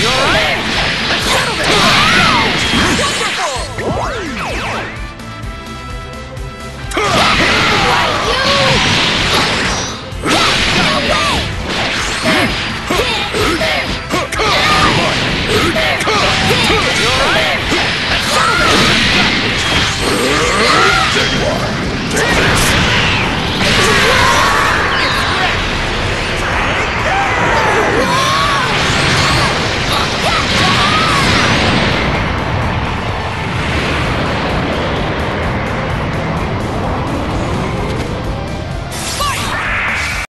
You alright?